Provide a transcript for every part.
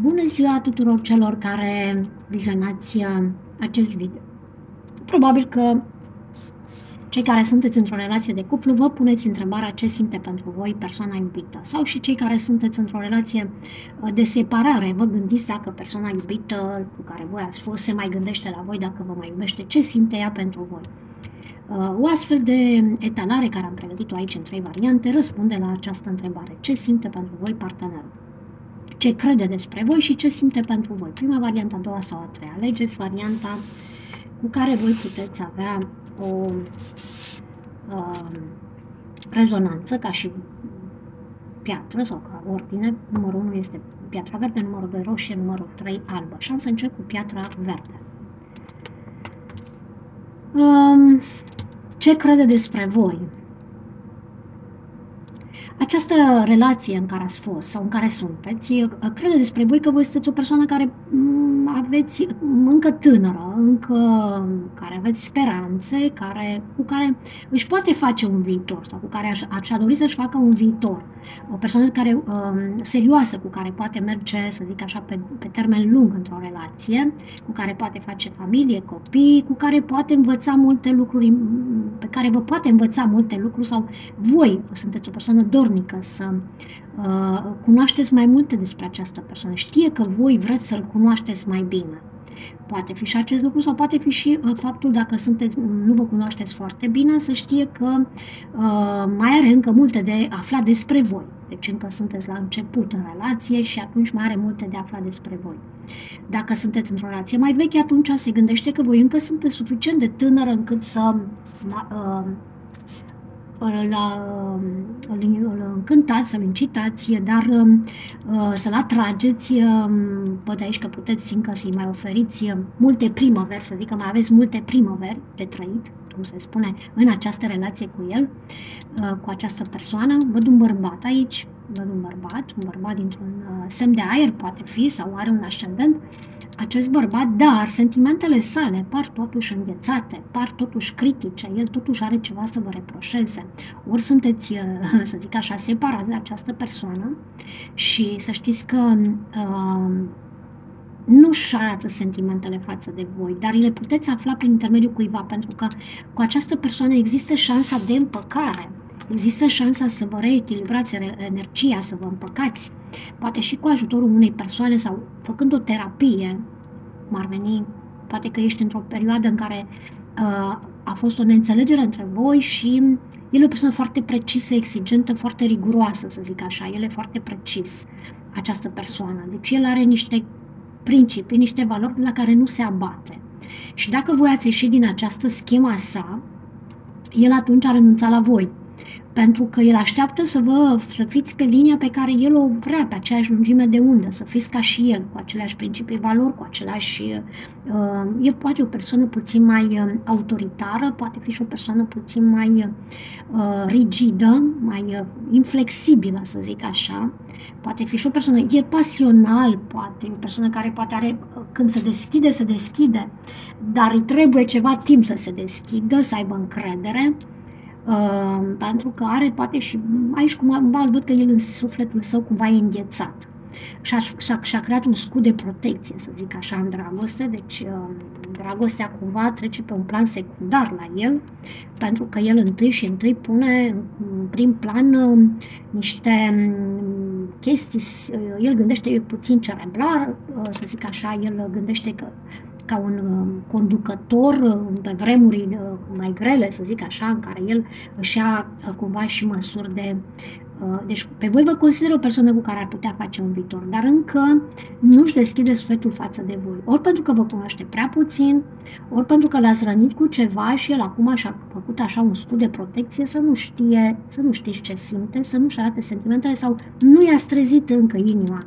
Bună ziua tuturor celor care vizionați uh, acest video. Probabil că cei care sunteți într-o relație de cuplu vă puneți întrebarea ce simte pentru voi persoana iubită. Sau și cei care sunteți într-o relație uh, de separare, vă gândiți dacă persoana iubită cu care voi ați fost se mai gândește la voi, dacă vă mai iubește, ce simte ea pentru voi. Uh, o astfel de etalare care am pregătit-o aici în trei variante răspunde la această întrebare. Ce simte pentru voi partenerul? Ce crede despre voi și ce simte pentru voi. Prima variantă, a doua sau a treia. Alegeți varianta cu care voi puteți avea o uh, rezonanță ca și piatră sau ca ordine. Numărul 1 este piatra verde, numărul 2 roșie, numărul 3 albă. Și am să încep cu piatra verde. Um, ce crede despre voi? Această relație în care ați fost sau în care sunteți, crede despre voi că voi sunteți o persoană care mm, aveți încă tânără, încă care aveți speranțe, care, cu care își poate face un viitor sau cu care aș, aș dori să-și facă un viitor. O persoană care, um, serioasă cu care poate merge, să zic așa, pe, pe termen lung într-o relație, cu care poate face familie, copii, cu care poate învăța multe lucruri, pe care vă poate învăța multe lucruri sau voi sunteți o persoană dornică să uh, cunoașteți mai multe despre această persoană. Știe că voi vreți să-l cunoașteți mai bine. Poate fi și acest lucru sau poate fi și uh, faptul dacă sunteți, nu vă cunoașteți foarte bine, să știe că uh, mai are încă multe de aflat despre voi. Deci încă sunteți la început în relație și atunci mai are multe de aflat despre voi. Dacă sunteți într-o relație mai veche, atunci se gândește că voi încă sunteți suficient de tânără încât să uh, îl, îl încântați, să-l incitați, dar um, uh, să-l atrageți. Poate um, aici că puteți încă să-i mai oferiți multe primăveri, să zic că mai aveți multe primăveri de trăit, cum se spune, în această relație cu el, uh, cu această persoană. Văd un bărbat aici, văd un bărbat, un bărbat dintr-un uh, semn de aer poate fi sau are un ascendent acest bărbat, dar sentimentele sale par totuși înghețate, par totuși critice, el totuși are ceva să vă reproșeze. Ori sunteți, să zic așa, separați de această persoană și să știți că uh, nu-și arată sentimentele față de voi, dar le puteți afla prin intermediul cuiva, pentru că cu această persoană există șansa de împăcare, există șansa să vă reechilibrați energia, să vă împăcați, poate și cu ajutorul unei persoane sau făcând o terapie, cum ar veni, poate că ești într-o perioadă în care uh, a fost o neînțelegere între voi și el e o persoană foarte precisă, exigentă, foarte riguroasă, să zic așa. El e foarte precis, această persoană. Deci el are niște principii, niște valori la care nu se abate. Și dacă voi ați ieșit din această schema sa, el atunci a renunțat la voi pentru că el așteaptă să vă să fiți pe linia pe care el o vrea, pe aceeași lungime de undă, să fiți ca și el, cu aceleași principii valori, cu același... Uh, e poate o persoană puțin mai uh, autoritară, poate fi și o persoană puțin mai uh, rigidă, mai uh, inflexibilă, să zic așa, poate fi și o persoană, e pasional, poate, o persoană care poate are, uh, când se deschide, se deschide, dar îi trebuie ceva timp să se deschidă, să aibă încredere, Uh, pentru că are poate și aici cumva îl văd că el în sufletul său cumva e înghețat. Și-a, și-a, și-a creat un scut de protecție, să zic așa, în dragoste, deci uh, dragostea cumva trece pe un plan secundar la el, pentru că el întâi și întâi pune în prim plan uh, niște um, chestii, uh, el gândește puțin cerebral, uh, să zic așa, el gândește că ca un uh, conducător uh, pe vremuri uh, mai grele, să zic așa, în care el își ia cumva și măsuri de deci pe voi vă consider o persoană cu care ar putea face un viitor, dar încă nu-și deschide sufletul față de voi. Ori pentru că vă cunoaște prea puțin, ori pentru că l-ați rănit cu ceva și el acum și-a făcut așa un scut de protecție să nu știe, să nu știți ce simte, să nu-și arate sentimentele sau nu i-a strezit încă inima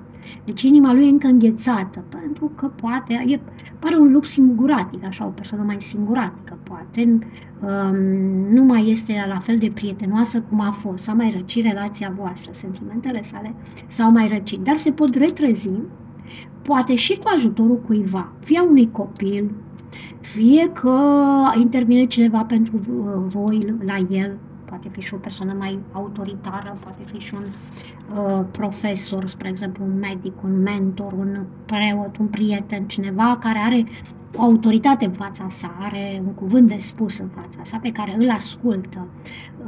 deci inima lui e încă înghețată, pentru că poate, e, pare un lup singuratic, așa, o persoană mai singuratică, poate, um, nu mai este la fel de prietenoasă cum a fost, s-a mai răcit relația voastră, sentimentele sale s-au mai răcit, dar se pot retrezi, poate și cu ajutorul cuiva, fie unui copil, fie că intervine cineva pentru voi la el, poate fi și o persoană mai autoritară, poate fi și un uh, profesor, spre exemplu, un medic, un mentor, un preot, un prieten, cineva care are o autoritate în fața sa, are un cuvânt de spus în fața sa, pe care îl ascultă,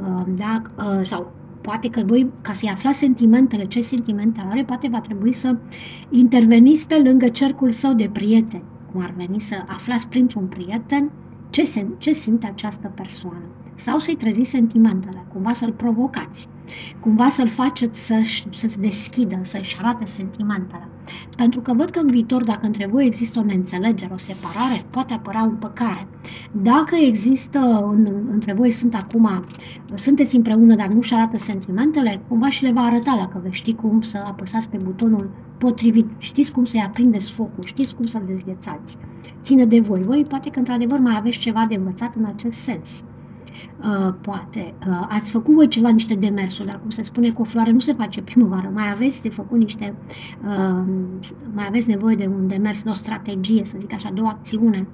uh, da? uh, sau poate că voi, ca să-i aflați sentimentele, ce sentimente are, poate va trebui să interveniți pe lângă cercul său de prieteni, cum ar veni să aflați printr-un prieten ce, se, ce simte această persoană. Sau să-i treziți sentimentele, cumva să-l provocați, cumva să-l faceți să, să se deschidă, să-și arate sentimentele. Pentru că văd că în viitor, dacă între voi există o neînțelegere, o separare, poate apăra o păcare. Dacă există, în, între voi sunt acum, sunteți împreună, dar nu-și arată sentimentele, cumva și le va arăta dacă veți ști cum să apăsați pe butonul potrivit, știți cum să-i aprindeți focul, știți cum să-l dezghețați. Ține de voi. Voi poate că într-adevăr mai aveți ceva de învățat în acest sens. Uh, poate. Uh, ați făcut voi ceva, niște demersuri, dar cum se spune cu o floare nu se face primăvară, mai aveți de făcut niște, uh, mai aveți nevoie de un demers, de o strategie, să zic așa, de o acțiune,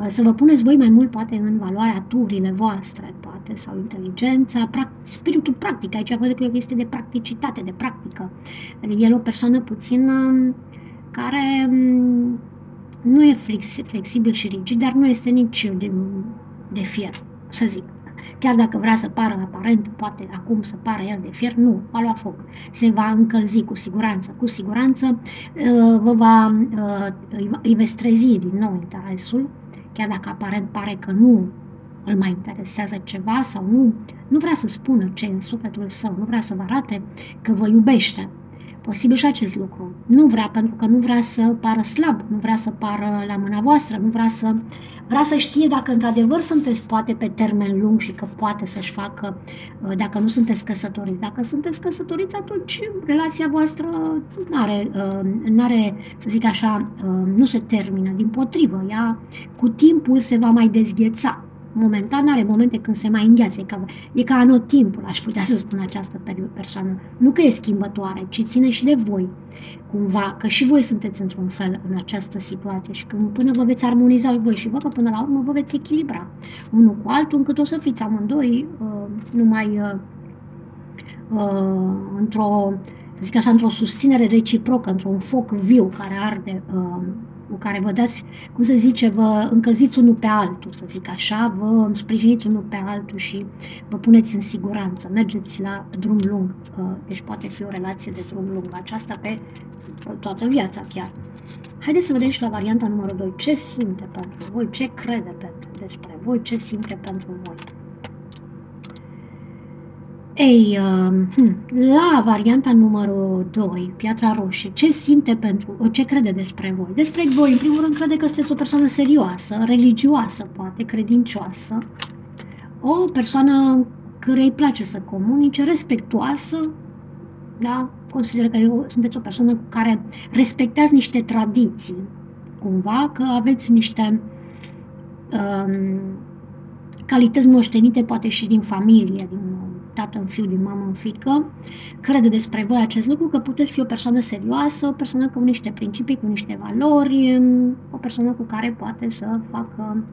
uh, să vă puneți voi mai mult poate în valoare aturile voastre, poate, sau inteligența, pract- spiritul practic, aici văd că este de practicitate, de practică. Adică el o persoană puțin uh, care um, nu e flex, flexibil și rigid, dar nu este nici de, de fier, să zic. Chiar dacă vrea să pară aparent, poate acum să pară el de fier, nu, va lua foc. Se va încălzi cu siguranță. Cu siguranță uh, vă va, uh, îi veți trezi din nou interesul, chiar dacă aparent pare că nu îl mai interesează ceva sau nu, nu vrea să spună ce e în sufletul său, nu vrea să vă arate că vă iubește posibil și acest lucru. Nu vrea, pentru că nu vrea să pară slab, nu vrea să pară la mâna voastră, nu vrea să, vrea să știe dacă într-adevăr sunteți poate pe termen lung și că poate să-și facă, uh, dacă nu sunteți căsătoriți. Dacă sunteți căsătoriți, atunci relația voastră nu are, uh, are să zic așa, uh, nu se termină, din potrivă, ea cu timpul se va mai dezgheța momentan are momente când se mai îngheață, e ca, e ca anotimpul, aș putea să spun această persoană. Nu că e schimbătoare, ci ține și de voi, cumva, că și voi sunteți într-un fel în această situație și când până vă veți armoniza voi și vă, că până la urmă vă veți echilibra unul cu altul, încât o să fiți amândoi uh, numai uh, uh, într-o, să zic așa, într-o susținere reciprocă, într-un foc viu care arde uh, cu care vă dați, cum să zice, vă încălziți unul pe altul, să zic așa, vă sprijiniți unul pe altul și vă puneți în siguranță, mergeți la drum lung, uh, deci poate fi o relație de drum lung, aceasta pe toată viața chiar. Haideți să vedem și la varianta numărul 2, ce simte pentru voi, ce crede pentru despre voi, ce simte pentru voi. Ei, uh, la varianta numărul 2, Piatra Roșie, ce simte pentru, ce crede despre voi? Despre voi, în primul rând, crede că sunteți o persoană serioasă, religioasă, poate, credincioasă, o persoană care îi place să comunice, respectoasă, da? Consideră că eu, sunteți o persoană cu care respectați niște tradiții, cumva, că aveți niște um, calități moștenite, poate și din familie, din tată în fiu, din mamă în fică, crede despre voi acest lucru, că puteți fi o persoană serioasă, o persoană cu niște principii, cu niște valori, o persoană cu care poate să facă,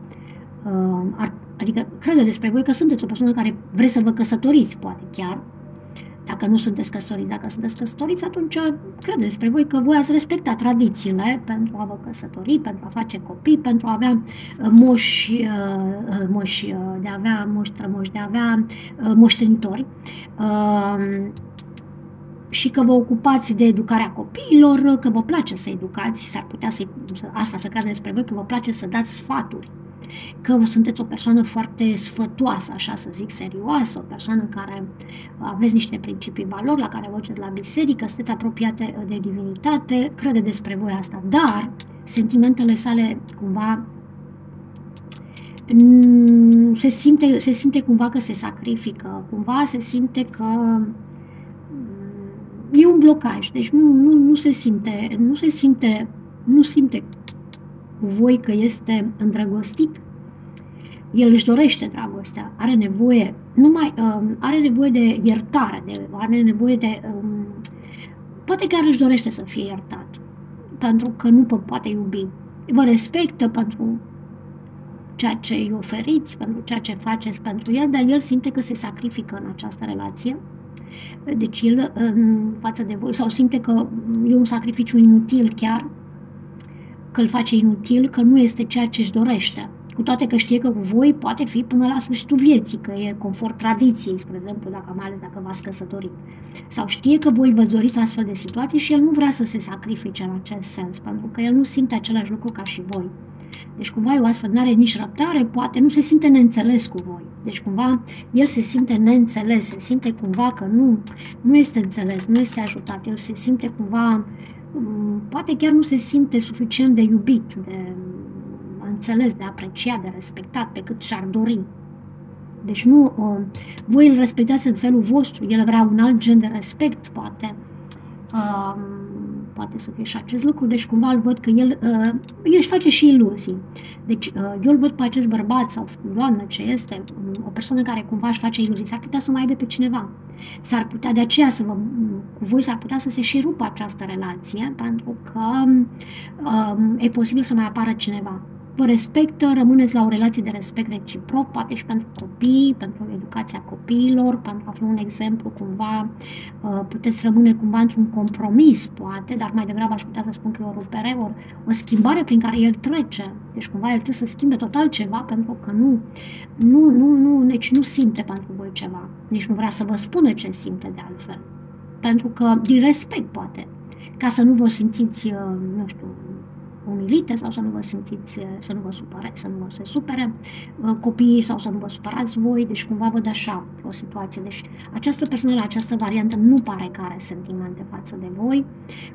uh, adică crede despre voi că sunteți o persoană care vreți să vă căsătoriți, poate chiar, dacă nu sunteți căsătoriți, dacă sunteți căsătoriți, atunci cred despre voi că voi ați respecta tradițiile pentru a vă căsători, pentru a face copii, pentru a avea uh, moși, uh, uh, moși de a avea moși strămoși, de a avea moștenitori. Și că vă ocupați de educarea copiilor, că vă place să educați, s-ar putea să asta să creadă despre voi, că vă place să dați sfaturi că sunteți o persoană foarte sfătoasă, așa să zic, serioasă, o persoană care aveți niște principii valori, la care vă duceți la biserică, sunteți apropiate de divinitate, crede despre voi asta, dar sentimentele sale cumva se simte, se simte cumva că se sacrifică, cumva se simte că e un blocaj, deci nu, nu, nu se simte, nu se simte, nu simte cu voi că este îndrăgostit, el își dorește dragostea, are nevoie, numai, um, are nevoie de iertare, de, are nevoie de, um, poate chiar își dorește să fie iertat, pentru că nu poate iubi. Vă respectă pentru ceea ce îi oferiți, pentru ceea ce faceți pentru el, dar el simte că se sacrifică în această relație. Deci el în față de voi, sau simte că e un sacrificiu inutil chiar, că îl face inutil, că nu este ceea ce își dorește. Cu toate că știe că cu voi poate fi până la sfârșitul vieții, că e confort tradiției, spre exemplu, dacă mai ales dacă v-ați căsătorit. Sau știe că voi vă doriți astfel de situații și el nu vrea să se sacrifice în acest sens, pentru că el nu simte același lucru ca și voi. Deci cumva o astfel nu are nici răbdare, poate nu se simte neînțeles cu voi. Deci cumva el se simte neînțeles, se simte cumva că nu, nu este înțeles, nu este ajutat, el se simte cumva, mm, poate chiar nu se simte suficient de iubit, de înțeles, de apreciat, de respectat pe cât și-ar dori. Deci nu, voi îl respectați în felul vostru, el vrea un alt gen de respect, poate. Uh, poate să fie și acest lucru, deci cumva îl văd că el, uh, el își face și iluzii. Deci uh, eu îl văd pe acest bărbat sau doamnă ce este, o persoană care cumva își face iluzii, s-ar putea să mai aibă pe cineva. S-ar putea, de aceea să vă, cu voi s-ar putea să se și rupă această relație, pentru că uh, e posibil să mai apară cineva vă respectă, rămâneți la o relație de respect reciproc, poate și pentru copii, pentru educația copiilor, pentru a fi un exemplu cumva, uh, puteți rămâne cumva într-un compromis, poate, dar mai degrabă aș putea să spun că e o rupere, o, o schimbare prin care el trece. Deci cumva el trebuie să schimbe total ceva pentru că nu, nu, nu, nu, deci nu simte pentru voi ceva. Nici nu vrea să vă spună ce simte de altfel. Pentru că, din respect, poate, ca să nu vă simțiți, uh, nu știu, umilite sau să nu vă simțiți, să nu vă supăre, să nu vă se supere uh, copiii sau să nu vă supărați voi, deci cumva văd așa o situație. Deci această persoană la această variantă nu pare că are sentimente față de voi,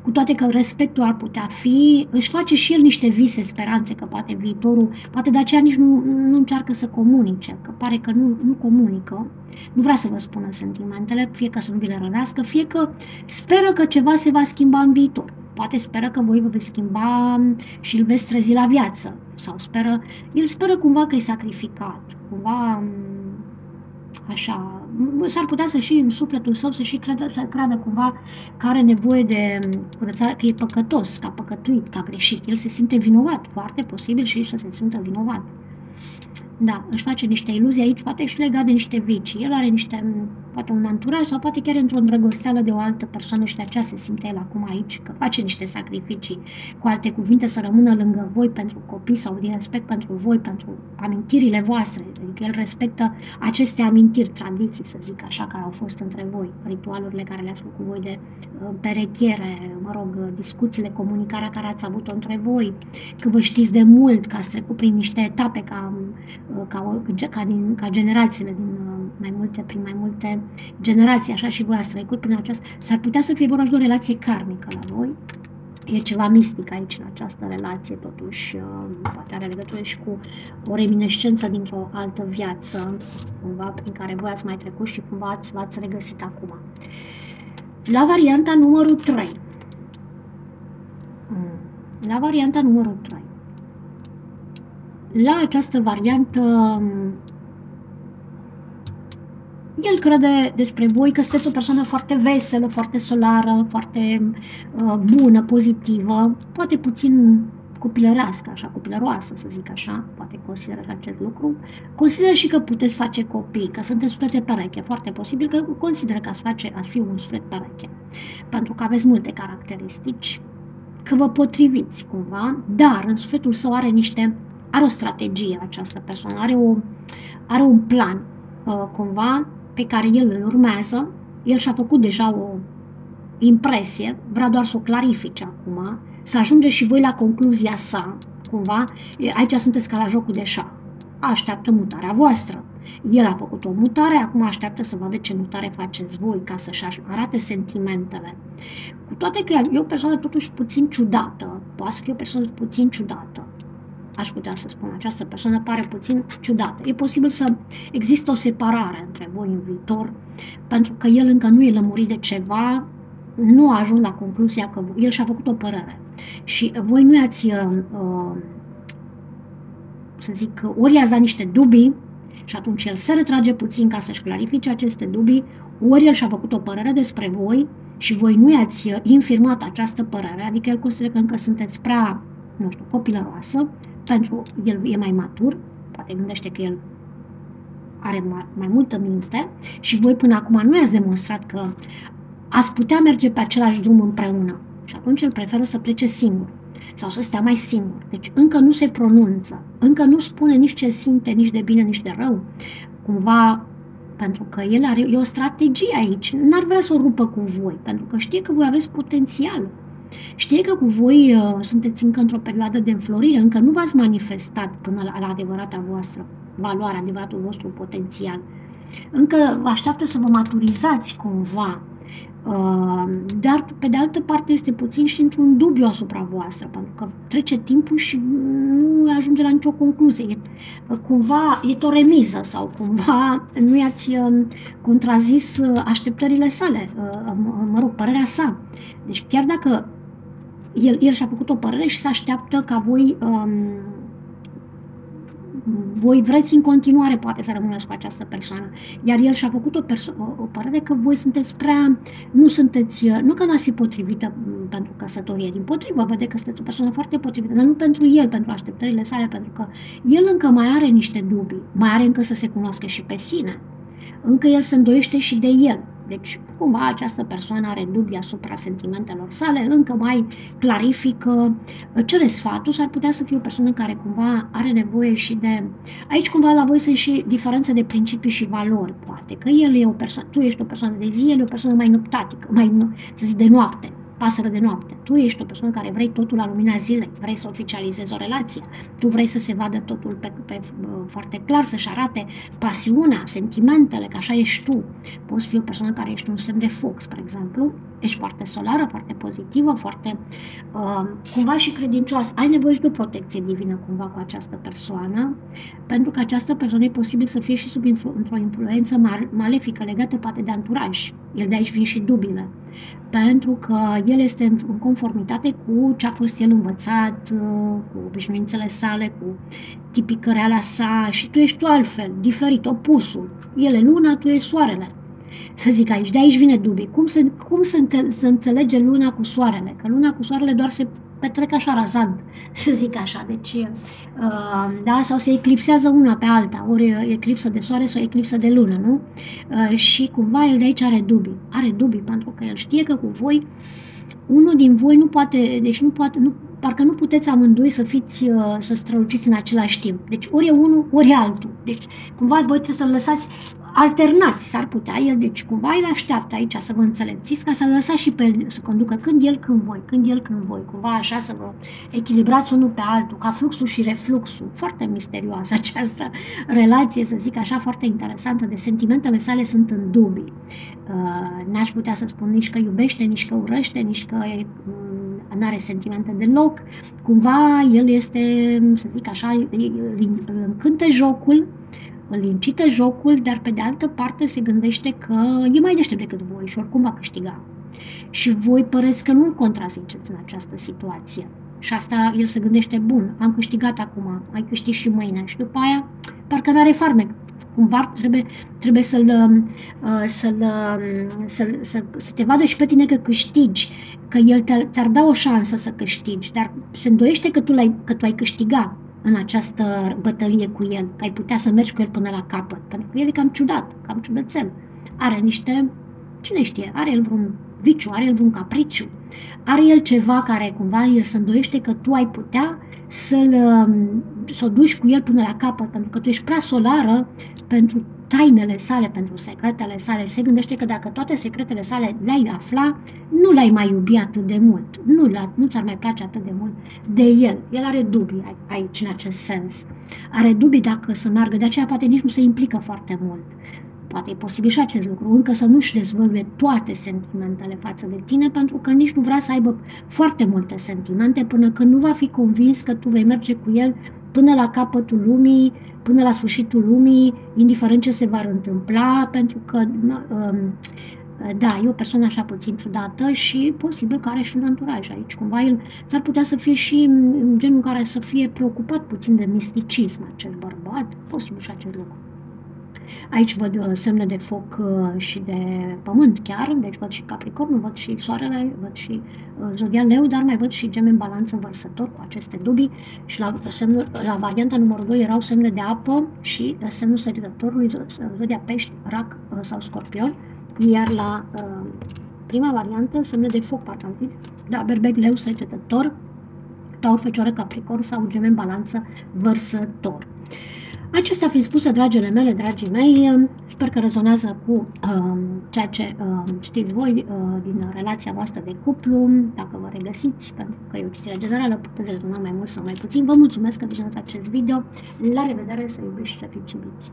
cu toate că respectul ar putea fi, își face și el niște vise, speranțe că poate viitorul, poate de aceea nici nu, nu încearcă să comunice, că pare că nu, nu comunică, nu vrea să vă spună sentimentele, fie că să nu vi le rănească, fie că speră că ceva se va schimba în viitor poate speră că voi vă veți schimba și îl veți trezi la viață. Sau speră, el speră cumva că e sacrificat, cumva așa, s-ar putea să și în sufletul său să și crede, să creadă cumva că are nevoie de curățare, că e păcătos, că a păcătuit, că a greșit. El se simte vinovat, foarte posibil și să se simtă vinovat. Da, își face niște iluzii aici, poate și legat de niște vicii. El are niște, poate un anturaj sau poate chiar într-o îndrăgosteală de o altă persoană și de aceea se simte el acum aici, că face niște sacrificii. Cu alte cuvinte, să rămână lângă voi pentru copii sau din respect pentru voi, pentru amintirile voastre. Adică el respectă aceste amintiri, tradiții, să zic așa, care au fost între voi, ritualurile care le-ați făcut voi de uh, perechiere, mă rog, discuțiile, comunicarea care ați avut-o între voi, că vă știți de mult, că ați trecut prin niște etape ca ca, ca, din, ca generațiile din uh, mai multe, prin mai multe generații, așa și voi ați trecut prin aceasta, s-ar putea să fie vorba de o relație karmică la voi, e ceva mistic aici în această relație, totuși uh, poate are legătură și cu o reminescență dintr-o altă viață, cumva prin care voi ați mai trecut și cumva ați, v-ați regăsit acum. La varianta numărul 3. Mm. La varianta numărul 3 la această variantă el crede despre voi că sunteți o persoană foarte veselă, foarte solară, foarte uh, bună, pozitivă, poate puțin copilărească, așa, copilăroasă, să zic așa, poate consideră acest lucru. Consideră și că puteți face copii, că sunteți suflete pereche, foarte posibil că consideră că ați, face, ați fi un suflet pereche, pentru că aveți multe caracteristici, că vă potriviți cumva, dar în sufletul său are niște are o strategie această persoană, are, o, are un plan uh, cumva pe care el îl urmează, el și-a făcut deja o impresie, vrea doar să o clarifice acum, să ajunge și voi la concluzia sa, cumva, aici sunteți ca la jocul de șah. Așteaptă mutarea voastră. El a făcut o mutare, acum așteaptă să vadă ce mutare faceți voi ca să-și arate sentimentele. Cu toate că e o persoană totuși puțin ciudată, poate să fie o persoană puțin ciudată, aș putea să spun, această persoană pare puțin ciudată. E posibil să există o separare între voi în viitor, pentru că el încă nu e lămurit de ceva, nu a ajuns la concluzia că el și-a făcut o părere. Și voi nu ați, uh, uh, să zic, ori i-ați dat niște dubii și atunci el se retrage puțin ca să-și clarifice aceste dubii, ori el și-a făcut o părere despre voi și voi nu i-ați infirmat această părere, adică el consideră că încă sunteți prea, nu știu, copilăroasă, pentru el e mai matur, poate gândește că el are mai, mai multă minte și voi până acum nu i-ați demonstrat că ați putea merge pe același drum împreună. Și atunci el preferă să plece singur sau să stea mai singur. Deci încă nu se pronunță, încă nu spune nici ce simte, nici de bine, nici de rău. Cumva pentru că el are e o strategie aici. N-ar vrea să o rupă cu voi, pentru că știe că voi aveți potențial. Știe că cu voi uh, sunteți încă într-o perioadă de înflorire, încă nu v-ați manifestat până la, la adevărata voastră valoare, adevăratul vostru potențial. Încă vă așteaptă să vă maturizați cumva, uh, dar pe de altă parte este puțin și într-un dubiu asupra voastră, pentru că trece timpul și nu ajunge la nicio concluzie. E, uh, cumva e o remiză sau cumva nu i-ați uh, contrazis așteptările sale, mă rog, părerea sa. Deci chiar dacă el, el și-a făcut o părere și se așteaptă ca voi um, voi vreți în continuare poate să rămâneți cu această persoană. Iar el și-a făcut o, perso- o, o părere că voi sunteți prea, nu sunteți, nu că n-ați fi potrivită pentru căsătorie, din potrivă, vede că sunteți o persoană foarte potrivită, dar nu pentru el, pentru așteptările sale, pentru că el încă mai are niște dubii, mai are încă să se cunoască și pe sine. Încă el se îndoiește și de el. Deci, cumva, această persoană are dubii asupra sentimentelor sale, încă mai clarifică, cere sfatul, s-ar putea să fie o persoană care cumva are nevoie și de... Aici, cumva, la voi sunt și diferențe de principii și valori, poate, că el e o persoană, tu ești o persoană de zi, el e o persoană mai noptatică, mai, să zic, de noapte pasăre de noapte. Tu ești o persoană care vrei totul la lumina zilei, vrei să oficializezi o relație, tu vrei să se vadă totul pe, pe, foarte clar, să-și arate pasiunea, sentimentele, că așa ești tu. Poți fi o persoană care ești un semn de foc, spre exemplu, ești foarte solară, foarte pozitivă, foarte uh, cumva și credincioasă. Ai nevoie și de o protecție divină cumva cu această persoană, pentru că această persoană e posibil să fie și sub influ- într-o influență malefică legată poate de anturaj. El de aici vin și dubile pentru că el este în conformitate cu ce a fost el învățat, uh, cu obișnuințele sale, cu tipicăreala sa și tu ești tu altfel, diferit, opusul. El e luna, tu ești soarele. Să zic aici, de aici vine dubii. Cum, se, cum se, se înțelege luna cu soarele? Că luna cu soarele doar se petrec așa razant, să zic așa. Deci, uh, da, sau se eclipsează una pe alta, ori eclipsă de soare sau eclipsă de lună, nu? Uh, și cumva el de aici are dubii. Are dubii pentru că el știe că cu voi, unul din voi nu poate, deci nu poate, nu, parcă nu puteți amândoi să fiți, uh, să străluciți în același timp. Deci ori e unul, ori e altul. Deci cumva voi trebuie să-l lăsați alternați, s-ar putea el, deci cumva îl așteaptă aici să vă înțelepțiți ca să lăsați și pe el să conducă când el, când voi, când el, când voi, cumva așa să vă echilibrați unul pe altul, ca fluxul și refluxul. Foarte misterioasă această relație, să zic așa, foarte interesantă, de sentimentele sale sunt în dubii. Uh, n-aș putea să spun nici că iubește, nici că urăște, nici că mm, nu are sentimente deloc. Cumva el este, să zic așa, îl încântă jocul, îl incită jocul, dar pe de altă parte se gândește că e mai deștept decât voi și oricum va câștiga. Și voi păreți că nu-l contraziceți în această situație. Și asta el se gândește, bun, am câștigat acum, mai câștig și mâine. Și după aia, parcă n-are farmec. Cumva trebuie, trebuie să-l, uh, să-l, uh, să-l, să, să te vadă și pe tine că câștigi, că el ți-ar da o șansă să câștigi, dar se îndoiește că tu, l-ai, că tu ai câștigat în această bătălie cu el, că ai putea să mergi cu el până la capăt, pentru că el e cam ciudat, cam ciudățel. Are niște, cine știe, are el vreun viciu, are el vreun capriciu, are el ceva care cumva el se îndoiește că tu ai putea să-l, să o duci cu el până la capăt, pentru că tu ești prea solară pentru tainele sale, pentru secretele sale. Se gândește că dacă toate secretele sale le-ai afla, nu l-ai mai iubi atât de mult. Nu, nu ți-ar mai place atât de mult de el. El are dubii aici, în acest sens. Are dubii dacă să meargă, de aceea poate nici nu se implică foarte mult. Poate e posibil și acest lucru, încă să nu-și dezvăluie toate sentimentele față de tine, pentru că nici nu vrea să aibă foarte multe sentimente până când nu va fi convins că tu vei merge cu el până la capătul lumii, până la sfârșitul lumii, indiferent ce se va întâmpla, pentru că um, da, e o persoană așa puțin ciudată și posibil că are și un anturaj aici. Cumva el s-ar putea să fie și genul care să fie preocupat puțin de misticism acel bărbat, posibil și acest lucru. Aici văd uh, semne de foc uh, și de pământ chiar, deci văd și Capricornul, văd și Soarele, văd și uh, Zodia Leu, dar mai văd și geme în balanță învărsător cu aceste dubii și la, semnul, la varianta numărul 2 erau semne de apă și semnul săgetătorului, Zodia Pești, Rac sau Scorpion, iar la prima variantă semne de foc, parcă am zis, da, berbec, leu, săgetător, taur, fecioară, capricorn sau geme în balanță, vărsător. Acestea fiind spuse, dragile mele, dragii mei, um, sper că rezonează cu uh, ceea ce uh, știți voi uh, din relația voastră de cuplu, dacă vă regăsiți, pentru că e o citire generală, puteți rezona mai mult sau mai puțin. Vă mulțumesc că vizionați acest video. La revedere, să iubiți și să fiți iubiți!